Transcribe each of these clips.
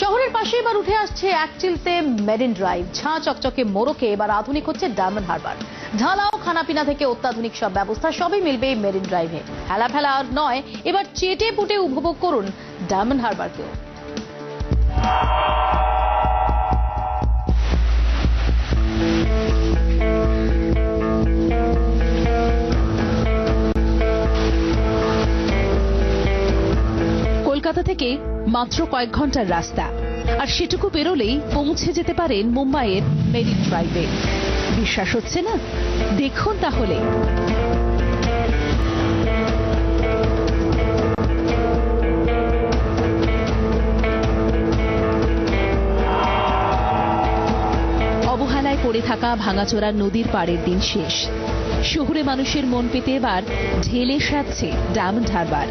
শহরের পাশে এবার উঠে আসছে একচিলতে মেরিন ড্রাইভ। ঝাঁ চকচকে মোড়কে এবার আধুনিক হচ্ছে ডায়মন্ড হারবার। ঢালাও, খানাপিনা থেকে অত্যাধুনিক সব ব্যবস্থা সবই মিলবে মেরিন ড্রাইভে। হেলা ফেলা আর নয়, এবার চেটে পুটে উপভোগ করুন ডায়মন্ড হারবারকেও। কলকাতা থেকে মাত্র কয়েক ঘণ্টার রাস্তা। আর সেটুকু বেরোলেই পৌঁছে যেতে পারেন মুম্বাইয়ের মেরিন ড্রাইভে। বিশ্বাস হচ্ছে না? দেখুন তাহলে। পড়ে থাকা ভাঙাচোরা নদীর পাড়ের দিন শেষ। শহুরে মানুষের মন পেতে এবার ঢেলে সাজছে ডায়মন্ড হারবার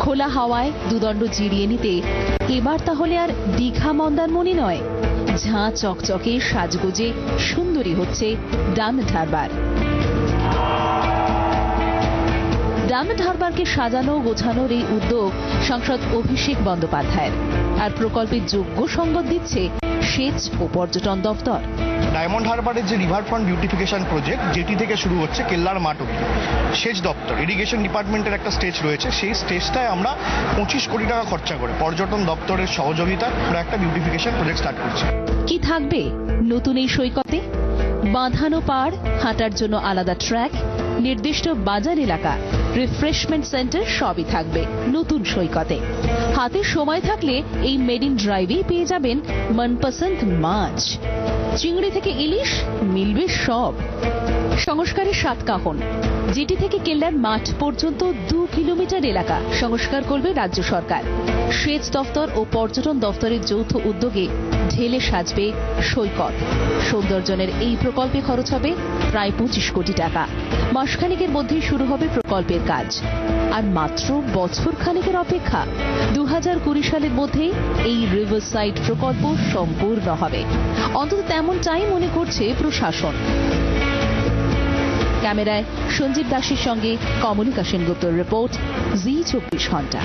খোলা হাওয়ায় দুদণ্ড জিরিয়ে নিতে এবার তাহলে আর দীঘা মন্দারমণি নয়, ঝাঁ চকচকে সাজগোজে সুন্দরী হচ্ছে ডায়মন্ড হারবার ডায়মন্ড হারবারকে সাজানো গোছানোর এই উদ্যোগ সাংসদ অভিষেক বন্দ্যোপাধ্যায়ের। আর প্রকল্পের যোগ্য সঙ্গত দিচ্ছে সেচ ও পর্যটন দপ্তর। ডায়মন্ড হারবারের যে রিভারফ্রন্ট বিউটিফিকেশন প্রজেক্ট যেটি থেকে শুরু হচ্ছে কেল্লার মাঠ অব্দি সেচ দপ্তর ইরিগেশন ডিপার্টমেন্টের একটা স্টেজ রয়েছে। সেই স্টেজটায় আমরা পঁচিশ কোটি টাকা খরচা করে পর্যটন দপ্তরের সহযোগিতা আমরা একটা বিউটিফিকেশন প্রজেক্ট স্টার্ট করছি। কি থাকবে নতুন এই সৈকতে? বাঁধানো পাড় হাঁটার জন্য আলাদা ট্র্যাক নির্দিষ্ট বাজার এলাকা রিফ্রেশমেন্ট সেন্টার সবই থাকবে নতুন সৈকতে। হাতে সময় থাকলে এই মেরিন ড্রাইভেই পেয়ে যাবেন মনপসন্দ মাছ। চিংড়ি থেকে ইলিশ মিলবে সব। সংস্কারের সাত কাহন। যেটি থেকে কেল্লার মাঠ পর্যন্ত দু কিলোমিটার এলাকা সংস্কার করবে রাজ্য সরকার। সেচ দফতর ও পর্যটন দফতরের যৌথ উদ্যোগে ঢেলে সাজবে সৈকত। সৌন্দর্যনের এই প্রকল্পে খরচ হবে প্রায় পঁচিশ কোটি টাকা। মাসখানেকের মধ্যেই শুরু হবে প্রকল্পের কাজ। আর মাত্র বছর খানেকের অপেক্ষা দু হাজার কুড়ি সালের মধ্যেই এই রিভার সাইড প্রকল্প সম্পূর্ণ হবে। অন্তত তেমনটাই মনে করছে প্রশাসন। ক্যামেরায় সঞ্জীব দাসের সঙ্গে কমলিকা সেনগুপ্তর রিপোর্ট, জি চব্বিশ ঘণ্টা।